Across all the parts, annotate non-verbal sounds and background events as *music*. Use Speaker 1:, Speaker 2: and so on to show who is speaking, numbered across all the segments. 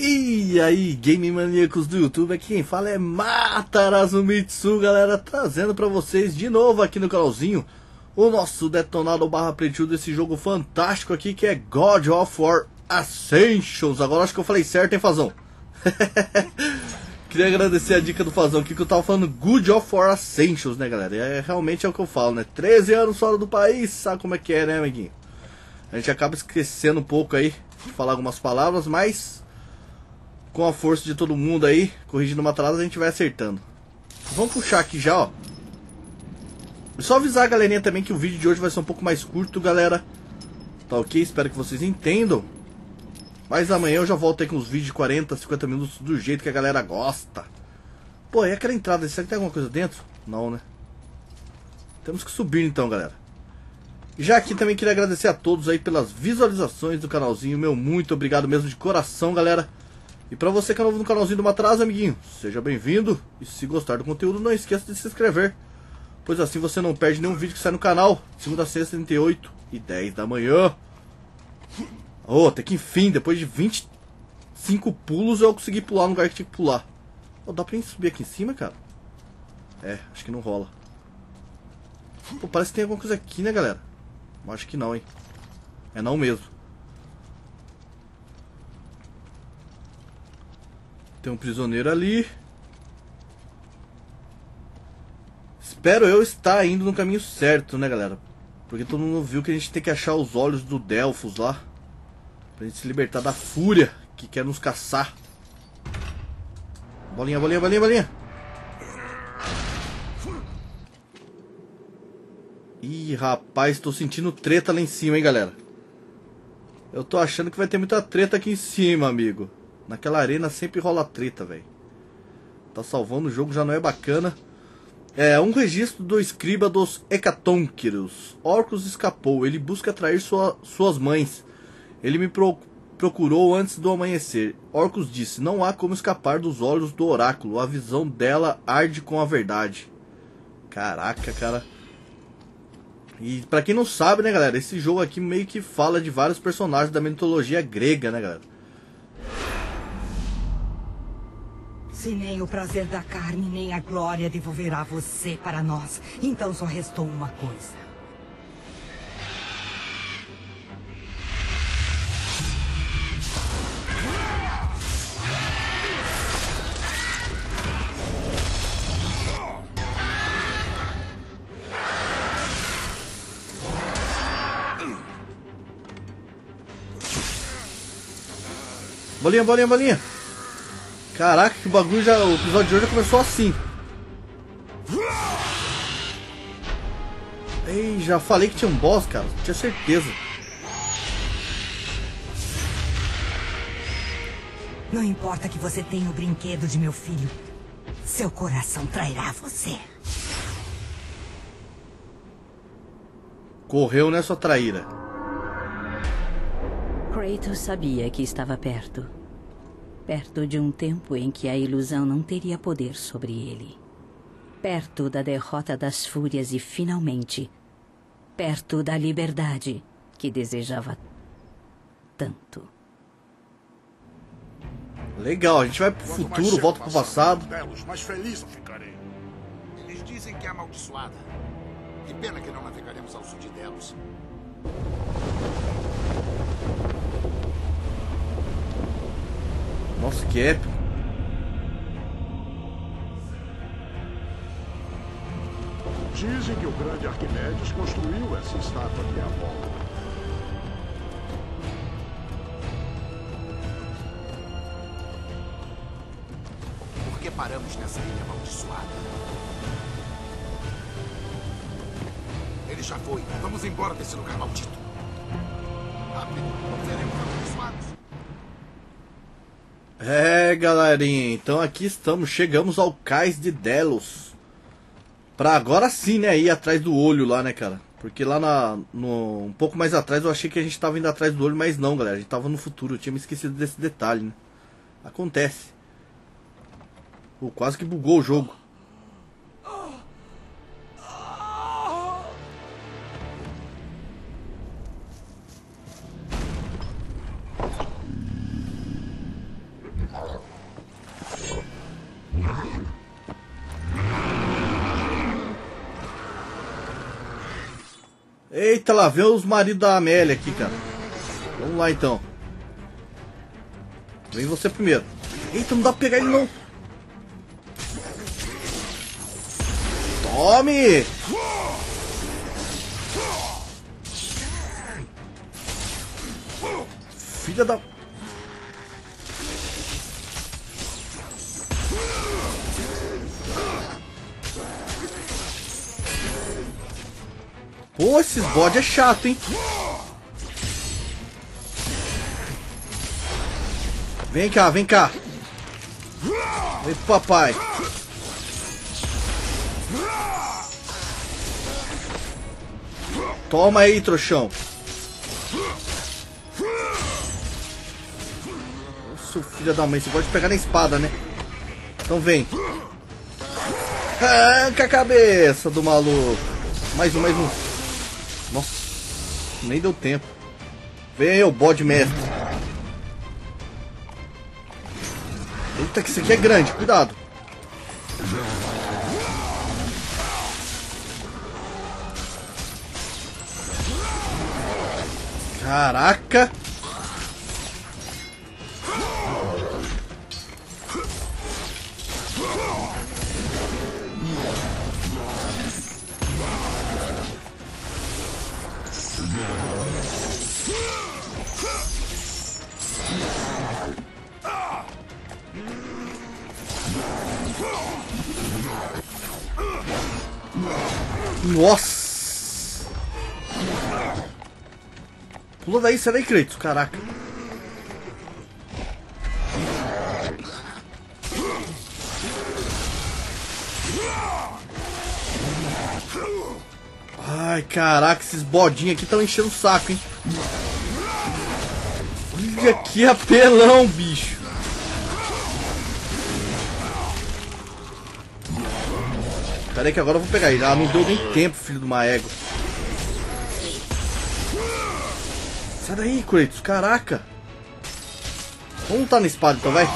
Speaker 1: E aí, game maníacos do YouTube, aqui quem fala é Matarazzo Mitsu, galera, trazendo pra vocês de novo aqui no canalzinho o nosso detonado barra pretinho desse jogo fantástico aqui que é God of War Ascensions. Agora acho que eu falei certo, hein, Fazão? *laughs* Queria agradecer a dica do Fazão aqui que eu tava falando Good of War Ascensions, né, galera? É, realmente é o que eu falo, né? 13 anos fora do país, sabe como é que é, né, amiguinho? A gente acaba esquecendo um pouco aí de falar algumas palavras, mas com a força de todo mundo aí, corrigindo uma atrasa, a gente vai acertando. Vamos puxar aqui já, ó. Só avisar a galerinha também que o vídeo de hoje vai ser um pouco mais curto, galera. Tá ok? Espero que vocês entendam. Mas amanhã eu já volto aí com os vídeos de 40, 50 minutos do jeito que a galera gosta. Pô, e aquela entrada? Será que tem alguma coisa dentro? Não, né? Temos que subir então, galera. Já aqui também queria agradecer a todos aí pelas visualizações do canalzinho. Meu muito obrigado mesmo de coração, galera. E pra você que é novo no canalzinho do Matraz, amiguinho, seja bem-vindo. E se gostar do conteúdo, não esqueça de se inscrever. Pois assim você não perde nenhum vídeo que sai no canal. Segunda sexta, 38 e 10 da manhã. Oh, até que enfim, depois de 25 pulos eu consegui pular no lugar que tinha que pular. Oh, dá pra subir aqui em cima, cara? É, acho que não rola. Pô, parece que tem alguma coisa aqui, né, galera? Acho que não, hein? É não mesmo. Tem um prisioneiro ali. Espero eu estar indo no caminho certo, né, galera? Porque todo mundo viu que a gente tem que achar os olhos do Delfos lá. Pra gente se libertar da fúria que quer nos caçar. Bolinha, bolinha, bolinha, bolinha. Ih, rapaz, tô sentindo treta lá em cima, hein, galera. Eu tô achando que vai ter muita treta aqui em cima, amigo. Naquela arena sempre rola treta, velho. Tá salvando o jogo, já não é bacana. É, um registro do escriba dos Hecatonqueros. Orcus escapou, ele busca atrair sua, suas mães. Ele me pro, procurou antes do amanhecer. Orcus disse, não há como escapar dos olhos do oráculo. A visão dela arde com a verdade. Caraca, cara. E pra quem não sabe, né, galera, esse jogo aqui meio que fala de vários personagens da mitologia grega, né, galera?
Speaker 2: Se nem o prazer da carne nem a glória devolverá você para nós, então só restou uma coisa.
Speaker 1: Bolinha, bolinha, bolinha. Caraca, que bagulho já. O episódio de hoje já começou assim. Ei, já falei que tinha um boss, cara. Tinha certeza.
Speaker 2: Não importa que você tenha o brinquedo de meu filho. Seu coração trairá você.
Speaker 1: Correu nessa traíra.
Speaker 3: Kratos sabia que estava perto. Perto de um tempo em que a ilusão não teria poder sobre ele. Perto da derrota das fúrias e, finalmente, perto da liberdade que desejava tanto.
Speaker 1: Legal, a gente vai pro futuro, volta pro passado.
Speaker 4: por Delos, mais feliz eu ficarei.
Speaker 5: Eles dizem que é amaldiçoada. Que pena que não navegaremos ao sul de Delos.
Speaker 1: Nossa, que épico.
Speaker 4: Dizem que o grande Arquimedes construiu essa estátua aqui à volta.
Speaker 5: Por que paramos nessa ilha amaldiçoada? Ele já foi. Vamos embora desse lugar maldito. Rápido, não seremos amaldiçoados.
Speaker 1: É, galerinha, então aqui estamos, chegamos ao cais de Delos. Pra agora sim, né, ir atrás do olho lá, né, cara? Porque lá na, no, um pouco mais atrás eu achei que a gente tava indo atrás do olho, mas não, galera, a gente tava no futuro, eu tinha me esquecido desse detalhe, né? Acontece. Pô, quase que bugou o jogo. Eita, lá vem os maridos da Amélia aqui, cara. Vamos lá então. Vem você primeiro. Eita, não dá pra pegar ele não. Tome! Filha da... Esses bode é chato, hein? Vem cá, vem cá. Vem pro papai. Toma aí, trouxão. Nossa, filho da mãe, você pode pegar na espada, né? Então vem. Arranca a cabeça do maluco. Mais um, mais um. Nem deu tempo. Vem o bode mestre. Eita, que isso aqui é grande, cuidado. Caraca! Nossa! Pula daí, sai daí, Kratos, caraca. Ai, caraca, esses bodinhos aqui estão enchendo o saco, hein? Olha que apelão, bicho. Pera aí que agora eu vou pegar ele. Ah, não deu nem tempo, filho de uma égua. Sai daí, Kratos. Caraca. Vamos lutar na espada então, vai.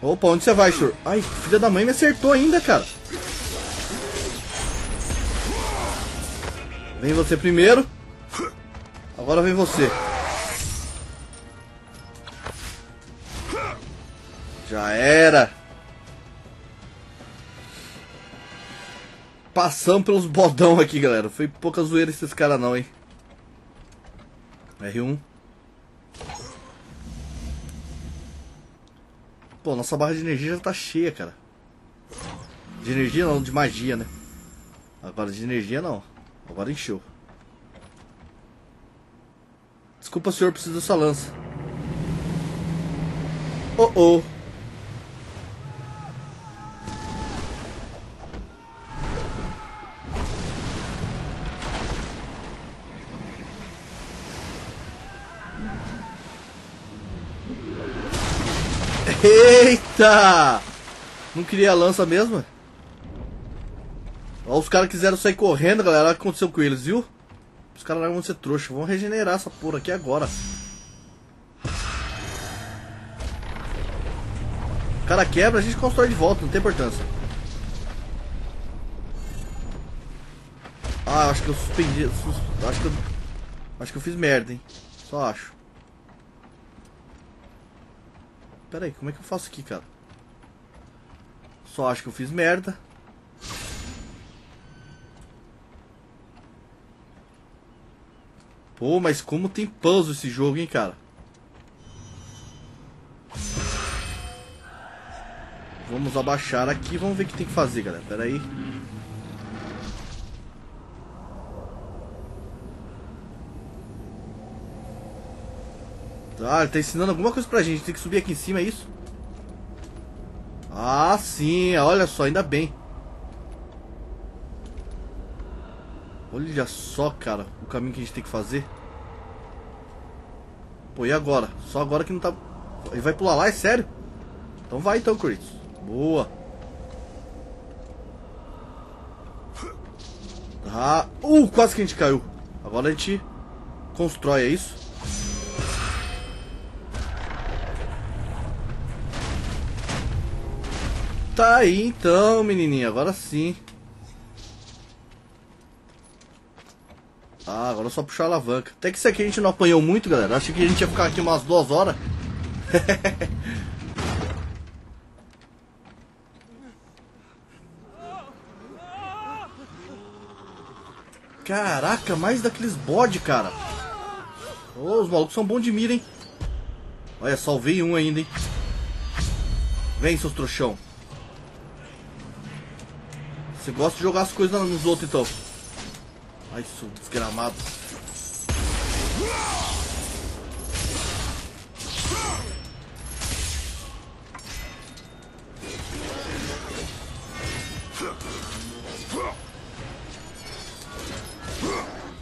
Speaker 1: Opa, onde você vai, senhor? Ai, filha da mãe me acertou ainda, cara. Vem você primeiro. Agora vem você. Já era. Passamos pelos bodão aqui, galera. Foi pouca zoeira esses caras não, hein. R1. Pô, nossa barra de energia já tá cheia, cara. De energia não, de magia, né? Agora de energia não. Agora encheu. Desculpa, senhor, preciso dessa lança. Oh, oh. Eita! Não queria a lança mesmo? Ó, os caras quiseram sair correndo, galera. Olha o que aconteceu com eles, viu? Os caras vão ser trouxa. Vão regenerar essa porra aqui agora. O cara quebra, a gente constrói de volta, não tem importância. Ah, acho que eu suspendi. Sus, acho que eu. Acho que eu fiz merda, hein? Só acho. Pera aí, como é que eu faço aqui, cara? Só acho que eu fiz merda. Pô, mas como tem puzzle esse jogo, hein, cara? Vamos abaixar aqui, vamos ver o que tem que fazer, galera. Pera aí. Ah, ele tá ensinando alguma coisa pra gente. Tem que subir aqui em cima, é isso? Ah, sim. Olha só, ainda bem. Olha só, cara, o caminho que a gente tem que fazer. Pô, e agora? Só agora que não tá... Ele vai pular lá, é sério? Então vai então, Kratos. Boa. Ah, uh, quase que a gente caiu. Agora a gente constrói, é isso? tá aí então, menininha. Agora sim. Ah, agora é só puxar a alavanca. Até que isso aqui a gente não apanhou muito, galera. Achei que a gente ia ficar aqui umas duas horas. *laughs* Caraca, mais daqueles bode, cara. Oh, os malucos são bons de mira, hein? Olha, salvei um ainda, hein? Vem, seus trouxão. Você gosta de jogar as coisas nos outros, então. Ai, seu desgramado.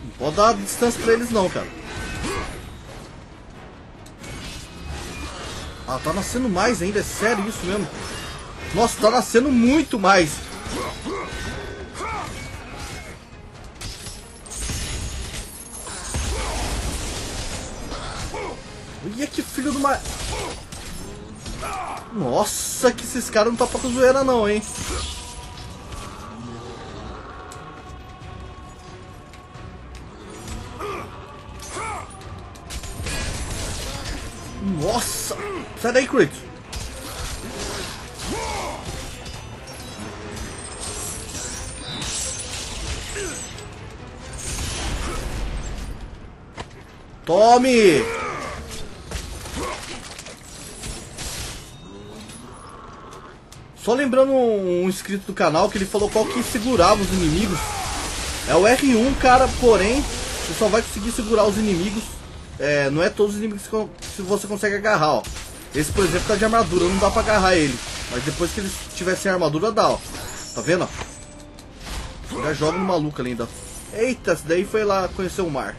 Speaker 1: Não pode dar distância pra eles não, cara. Ah, tá nascendo mais ainda, é sério isso mesmo. Nossa, tá nascendo muito mais. Nossa, que esses caras não tá pra zoeira não, hein. Nossa! Sai daí, Kratos! Tome! Só lembrando um, um inscrito do canal que ele falou qual que segurava os inimigos. É o R1, cara, porém, você só vai conseguir segurar os inimigos. É, não é todos os inimigos que você consegue agarrar, ó. Esse, por exemplo, tá de armadura, não dá pra agarrar ele. Mas depois que eles tivessem armadura, dá, ó. Tá vendo, ó? Já joga no maluco ali ainda. Eita, esse daí foi lá conhecer o mar.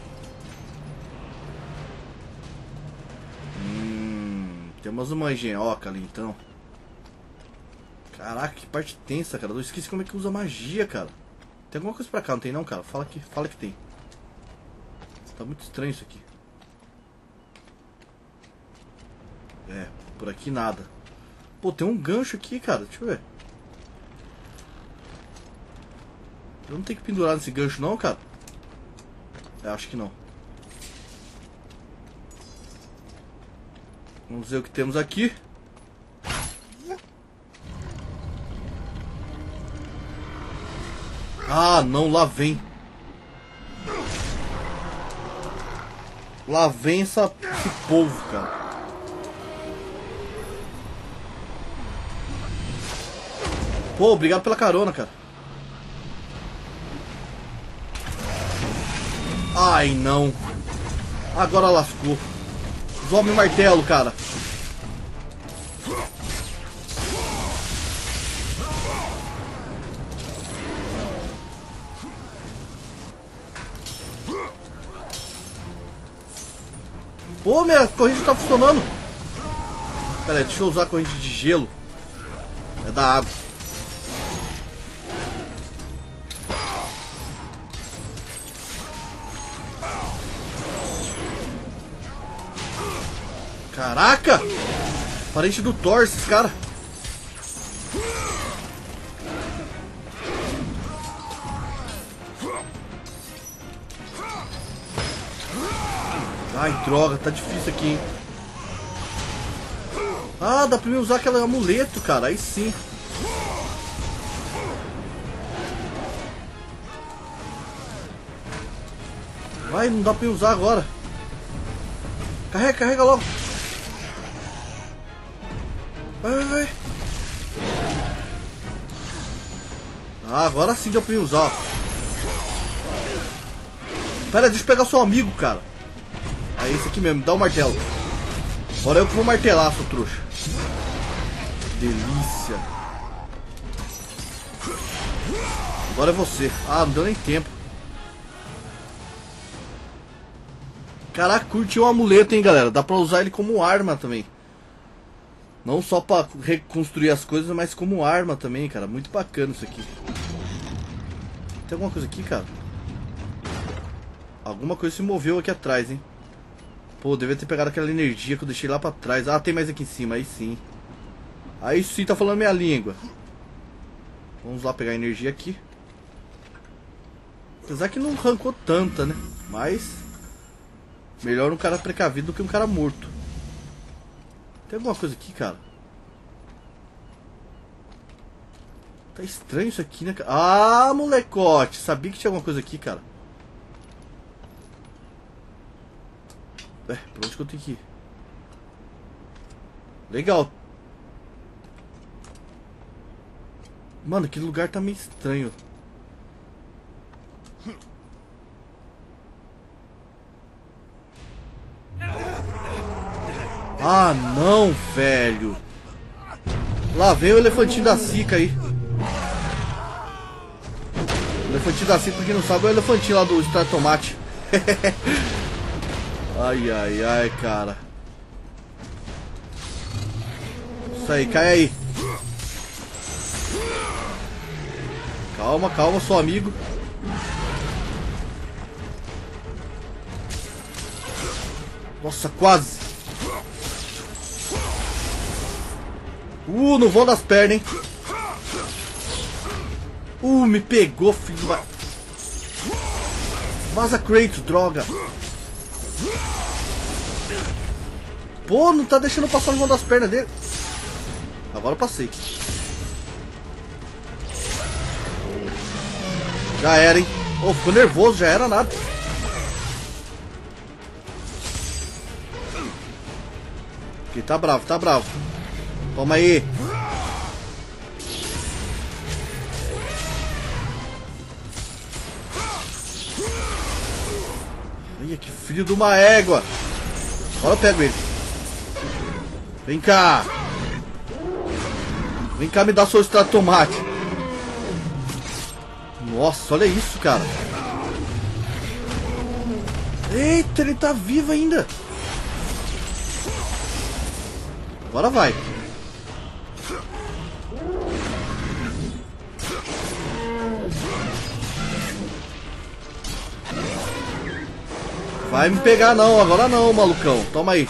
Speaker 1: Hum, tem umas mangenhoca ali, então. Caraca, que parte tensa, cara. Eu esqueci como é que usa magia, cara. Tem alguma coisa pra cá, não tem não, cara? Fala que, fala que tem. Tá muito estranho isso aqui. É, por aqui nada. Pô, tem um gancho aqui, cara. Deixa eu ver. Eu não tenho que pendurar nesse gancho não, cara? É, acho que não. Vamos ver o que temos aqui. Ah, não, lá vem. Lá vem essa, esse povo, cara. Pô, obrigado pela carona, cara. Ai, não. Agora lascou. Some o martelo, cara. Pô, minha corrente tá funcionando. Pera aí, deixa eu usar a corrente de gelo. É da água. Caraca! Parente do Thor, esses caras. Droga, tá difícil aqui, hein? Ah, dá pra mim usar aquele amuleto, cara. Aí sim. Vai, não dá pra mim usar agora. Carrega, carrega logo. Vai, vai, vai. Ah, agora sim deu pra mim usar. Pera, deixa eu pegar seu amigo, cara. É esse aqui mesmo, dá o martelo. Agora eu que vou martelar, seu trouxa. Delícia. Agora é você. Ah, não deu nem tempo. Caraca, curtiu o amuleto, hein, galera. Dá pra usar ele como arma também. Não só pra reconstruir as coisas, mas como arma também, cara. Muito bacana isso aqui. Tem alguma coisa aqui, cara? Alguma coisa se moveu aqui atrás, hein? Pô, devia ter pegado aquela energia que eu deixei lá pra trás. Ah, tem mais aqui em cima, aí sim. Aí sim tá falando minha língua. Vamos lá pegar energia aqui. Apesar que não arrancou tanta, né? Mas. Melhor um cara precavido do que um cara morto. Tem alguma coisa aqui, cara? Tá estranho isso aqui, né? Ah, molecote! Sabia que tinha alguma coisa aqui, cara. É, pra onde que eu tenho que ir? Legal. Mano, aquele lugar tá meio estranho. Ah, não, velho. Lá vem o elefantinho da Sica aí. O elefantinho da Sica, pra quem não sabe, é o elefantinho lá do Star Tomate. *laughs* ai, ai, ai, cara. Isso aí, cai aí. Calma, calma, sou amigo. Nossa, quase. Uh, no vão das pernas, hein? Uh, me pegou, filho. Vaza Kratos, droga. Pô, não tá deixando passar vão das pernas dele. Agora eu passei. Já era, hein? Oh, ficou nervoso, já era nada. Aqui, tá bravo, tá bravo. Toma aí. Filho de uma égua. Agora eu pego ele. Vem cá. Vem cá me dar seu extrato tomate. Nossa, olha isso, cara. Eita, ele tá vivo ainda. Agora vai. Vai me pegar não, agora não, malucão. Toma aí.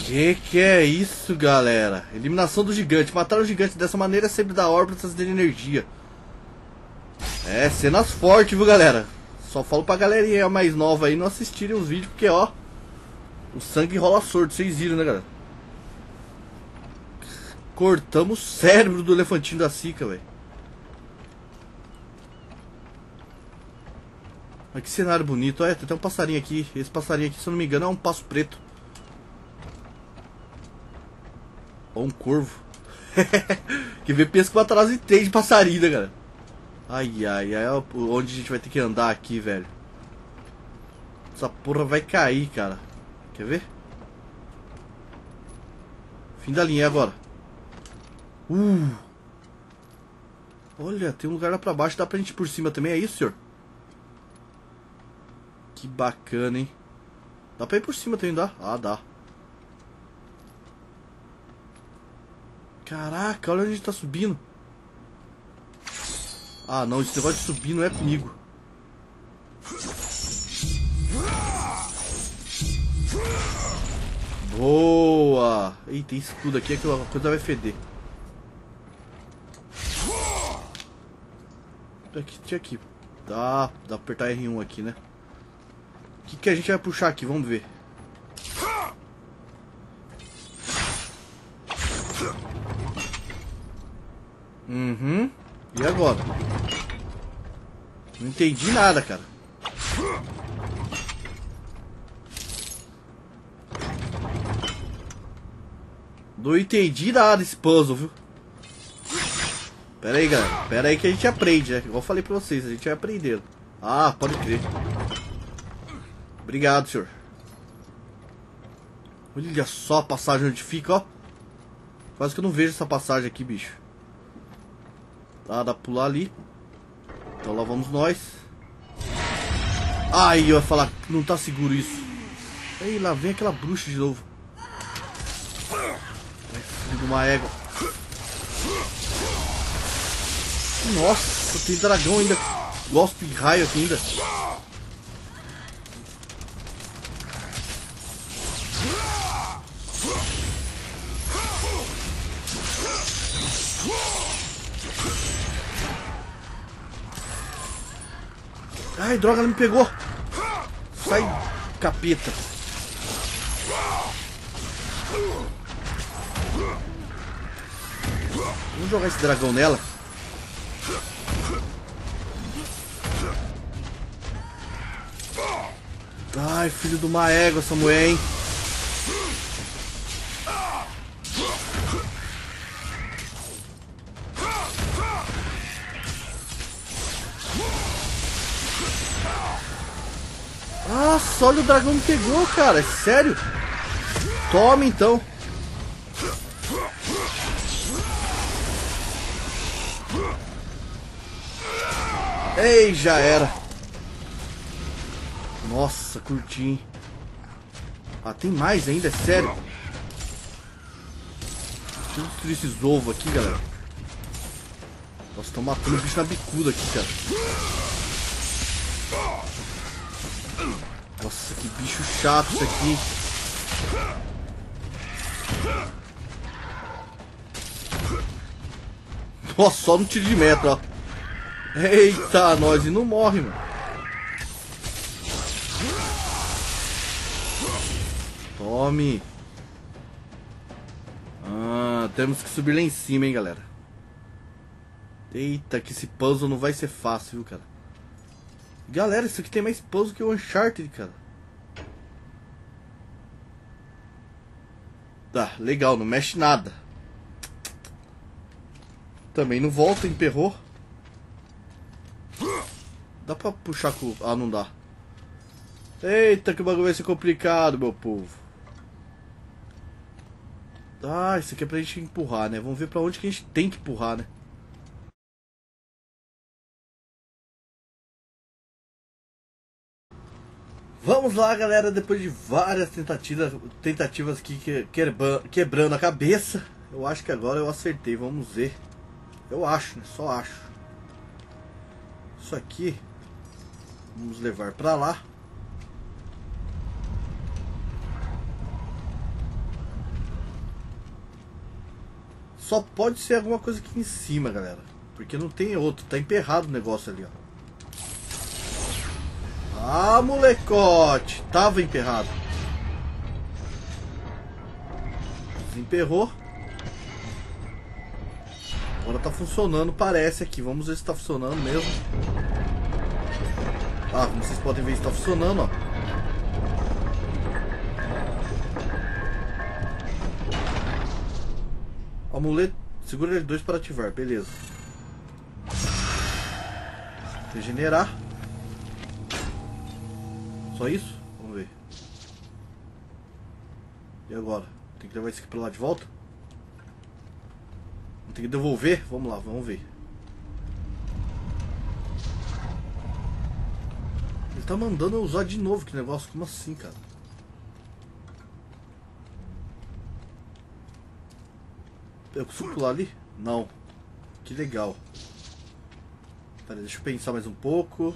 Speaker 1: Que que é isso, galera? Eliminação do gigante. Matar o gigante dessa maneira sempre dá órbitas de energia. É, cenas fortes, viu, galera? Só falo pra galerinha mais nova aí não assistirem os vídeos, porque, ó... O sangue rola sordo, vocês viram, né, galera? Cortamos o cérebro do elefantinho da Sica, velho. Olha que cenário bonito. Olha, tem até um passarinho aqui. Esse passarinho aqui, se eu não me engano, é um passo preto. Ou um corvo. *laughs* que vê pesca pra trás e tem de passarinho, né, galera? Ai, ai, ai. Onde a gente vai ter que andar aqui, velho. Essa porra vai cair, cara. Quer ver? Fim da linha agora. Uh! Olha, tem um lugar lá pra baixo. Dá pra gente ir por cima também. É isso, senhor? Que bacana, hein? Dá pra ir por cima também, dá? Ah, dá. Caraca, olha onde a gente tá subindo. Ah, não. Esse negócio de subir não é comigo. Boa! Eita, tem escudo aqui, aquela coisa vai feder. Aqui, tinha aqui. Dá, dá pra apertar R1 aqui, né? Que, que a gente vai puxar aqui? Vamos ver. Uhum. E agora? Não entendi nada, cara. Não entendi nada desse puzzle, viu? Pera aí, galera. Pera aí que a gente aprende, né? Igual eu falei pra vocês, a gente vai aprendendo. Ah, pode crer. Obrigado, senhor. Olha só a passagem onde fica, ó. Quase que eu não vejo essa passagem aqui, bicho. Tá, dá pra pular ali. Então lá vamos nós. Ai, eu ia falar que não tá seguro isso. Aí, lá vem aquela bruxa de novo de uma égua. Nossa, tem dragão ainda. Gospe de raio aqui ainda. Ai, droga, ela me pegou. Sai, capeta. Vamos jogar esse dragão nela. Ai, filho de uma égua essa mulher, hein? Olha o dragão pegou, cara. É sério? Toma então. Ei, já era. Nossa, curti. hein? Ah, tem mais ainda, é sério. Deixa eu destruir esses ovos aqui, galera. Nossa, estão matando o bicho na bicuda aqui, cara. Que bicho chato isso aqui. Nossa, só no tiro de meta, ó. Eita, nós, e não morre, mano. Tome. Ah, temos que subir lá em cima, hein, galera. Eita, que esse puzzle não vai ser fácil, viu, cara. Galera, isso aqui tem mais puzzle que o Uncharted, cara. Tá, legal, não mexe nada. Também não volta, emperrou. Dá pra puxar com... Ah, não dá. Eita, que o bagulho vai ser complicado, meu povo. Ah, isso aqui é pra gente empurrar, né? Vamos ver pra onde que a gente tem que empurrar, né? Vamos lá, galera, depois de várias tentativas, tentativas aqui que- quebra- quebrando a cabeça, eu acho que agora eu acertei, vamos ver. Eu acho, né? Só acho. Isso aqui, vamos levar pra lá. Só pode ser alguma coisa aqui em cima, galera. Porque não tem outro, tá emperrado o negócio ali, ó. Ah, molecote! Tava emperrado. Desemperrou. Agora tá funcionando, parece aqui. Vamos ver se tá funcionando mesmo. Ah, como vocês podem ver, está funcionando, ó. Amuleto. Segura L2 para ativar, beleza. Regenerar. Só isso? Vamos ver. E agora? Tem que levar isso aqui pra lá de volta? Tem que devolver? Vamos lá, vamos ver. Ele tá mandando eu usar de novo que negócio. Como assim, cara? Eu consigo pular ali? Não. Que legal. Pera, deixa eu pensar mais um pouco.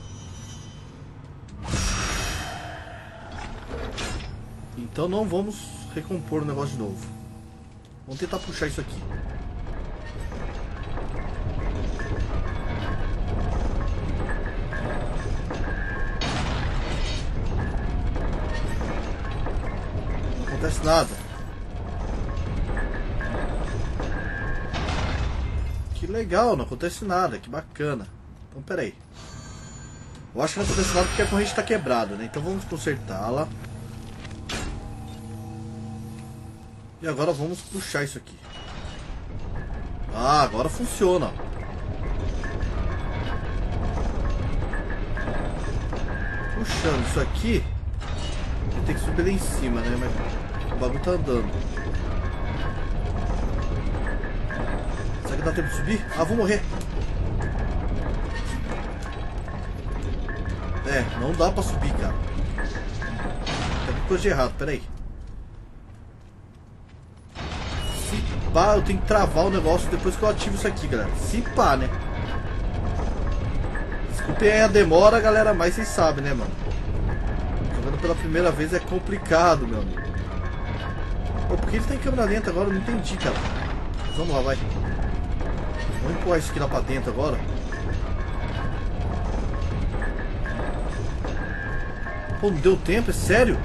Speaker 1: Então não vamos recompor o negócio de novo. Vamos tentar puxar isso aqui. Não acontece nada. Que legal, não acontece nada, que bacana. Então peraí. Eu acho que não acontece nada porque a corrente está quebrada, né? Então vamos consertá-la. E agora vamos puxar isso aqui. Ah, agora funciona. Puxando isso aqui. Tenho que subir lá em cima, né? Mas o bagulho tá andando. Será que dá tempo de subir? Ah, vou morrer. É, não dá pra subir, cara. Tem alguma coisa de errado, peraí. Eu tenho que travar o negócio depois que eu ativo isso aqui, galera. Se pá, né? Desculpem aí a demora, galera, mas vocês sabem, né, mano? Jogando pela primeira vez é complicado, meu amigo. Pô, por que ele tá em câmera lenta agora? Eu não entendi, cara. Mas vamos lá, vai. Vamos empurrar isso aqui lá pra dentro agora. Pô, não deu tempo, é sério?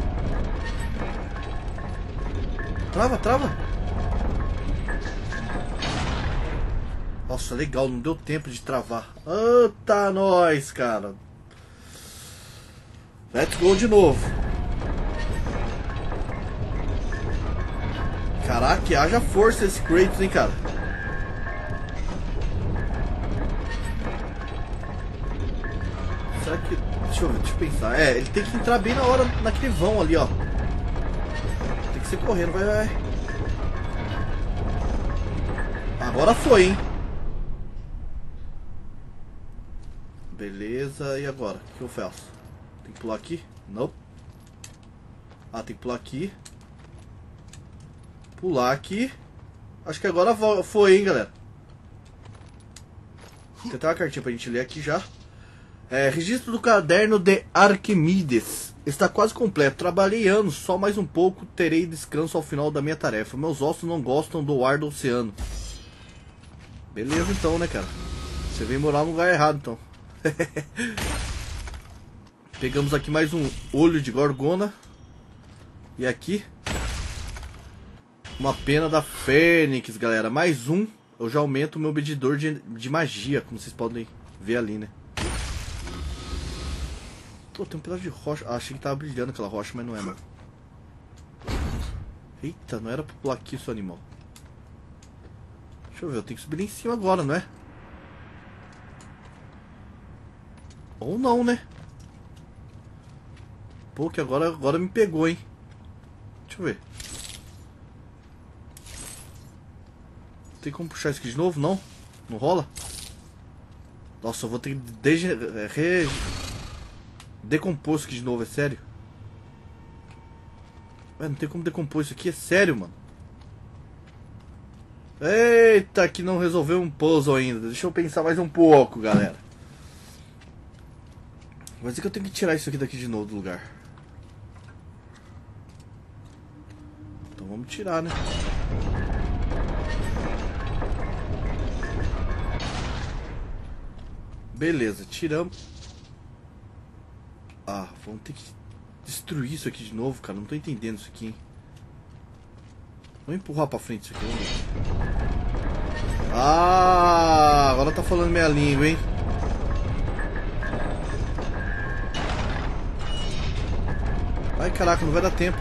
Speaker 1: Trava, trava. Nossa, legal, não deu tempo de travar. Eita, nós, cara. Let's go de novo. Caraca, haja força esse Kratos, hein, cara. Será que... Deixa eu, deixa eu pensar. É, ele tem que entrar bem na hora, naquele vão ali, ó. Tem que ser correndo, vai, vai. Agora foi, hein. E agora? O que eu faço? Tem que pular aqui? Não. Ah, tem que pular aqui. Pular aqui. Acho que agora foi, hein, galera. Tem até uma cartinha pra gente ler aqui já. É, registro do caderno de Arquimedes. Está quase completo. Trabalhei anos, só mais um pouco terei descanso ao final da minha tarefa. Meus ossos não gostam do ar do oceano. Beleza então, né, cara? Você veio morar no lugar errado, então. *laughs* Pegamos aqui mais um olho de gorgona. E aqui uma pena da Fênix, galera. Mais um. Eu já aumento o meu medidor de, de magia, como vocês podem ver ali, né? Pô, tem um pedaço de rocha. Ah, achei que tava brilhando aquela rocha, mas não é, mano. Eita, não era pra pular aqui, seu animal. Deixa eu ver, eu tenho que subir em cima agora, não é? Ou não, né? Pô, que agora, agora me pegou, hein? Deixa eu ver. Tem como puxar isso aqui de novo? Não? Não rola? Nossa, eu vou ter que de re decompor isso aqui de novo, é sério? Ué, não tem como decompor isso aqui, é sério, mano. Eita, que não resolveu um puzzle ainda. Deixa eu pensar mais um pouco, galera. Vai dizer que eu tenho que tirar isso aqui daqui de novo do lugar. Então vamos tirar, né? Beleza, tiramos. Ah, vamos ter que destruir isso aqui de novo, cara. Não tô entendendo isso aqui, hein? Vamos empurrar pra frente isso aqui. Ah, agora tá falando minha língua, hein? Ai, caraca, não vai dar tempo.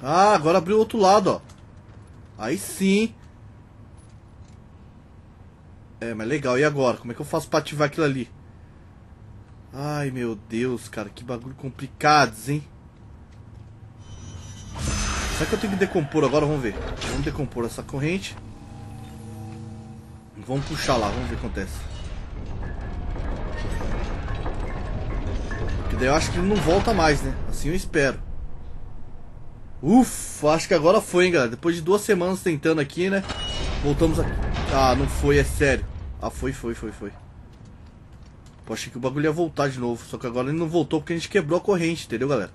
Speaker 1: Ah, agora abriu o outro lado, ó. Aí sim. É, mas legal. E agora? Como é que eu faço pra ativar aquilo ali? Ai, meu Deus, cara. Que bagulho complicado, hein? Será que eu tenho que decompor agora? Vamos ver. Vamos decompor essa corrente. Vamos puxar lá, vamos ver o que acontece. Porque daí eu acho que ele não volta mais, né? Assim eu espero. Ufa, acho que agora foi, hein, galera. Depois de duas semanas tentando aqui, né? Voltamos aqui. Ah, não foi, é sério. Ah, foi, foi, foi, foi. Pô, achei que o bagulho ia voltar de novo. Só que agora ele não voltou porque a gente quebrou a corrente, entendeu, galera?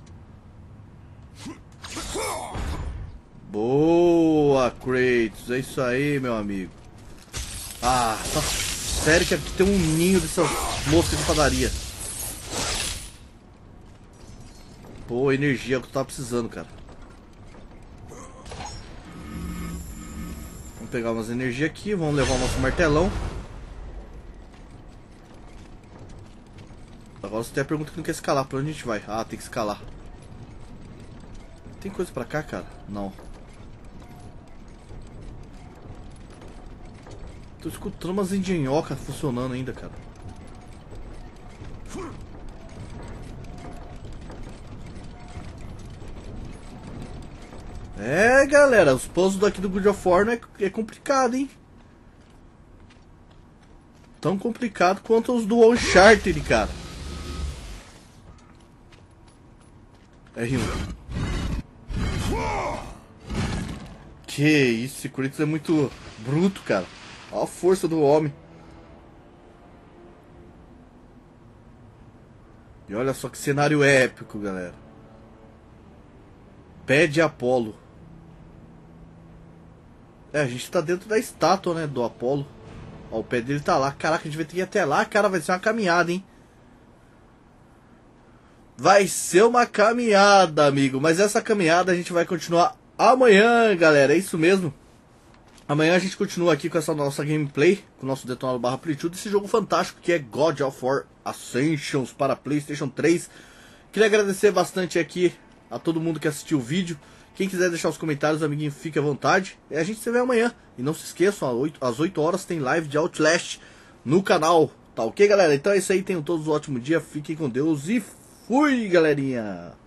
Speaker 1: Boa, Kratos. É isso aí, meu amigo. Ah, tá sério que aqui tem um ninho dessas moscas de padaria. Pô, energia é o que eu tava precisando, cara. Vamos pegar umas energias aqui, vamos levar o nosso martelão. Agora você tem a pergunta que não quer escalar, pra onde a gente vai? Ah, tem que escalar. Tem coisa pra cá, cara? Não. Tô escutando umas engenhocas funcionando ainda, cara. É, galera, os puzzles daqui do God of War é, é complicado, hein? Tão complicado quanto os do Uncharted, cara. R1. Que isso, esse Kratos é muito bruto, cara. Olha a força do homem. E olha só que cenário épico, galera. Pé de Apolo. É, a gente tá dentro da estátua, né, do Apolo. Ó, o pé dele tá lá. Caraca, a gente vai ter que ir até lá, cara, vai ser uma caminhada, hein? Vai ser uma caminhada, amigo. Mas essa caminhada a gente vai continuar amanhã, galera. É isso mesmo. Amanhã a gente continua aqui com essa nossa gameplay, com o nosso detonado barra Playtudo, esse jogo fantástico que é God of War Ascensions para Playstation 3. Queria agradecer bastante aqui a todo mundo que assistiu o vídeo. Quem quiser deixar os comentários, amiguinho, fique à vontade. E a gente se vê amanhã. E não se esqueçam, às 8, às 8 horas tem live de Outlast no canal. Tá ok, galera? Então é isso aí. Tenham todos um ótimo dia. Fiquem com Deus e fui, galerinha!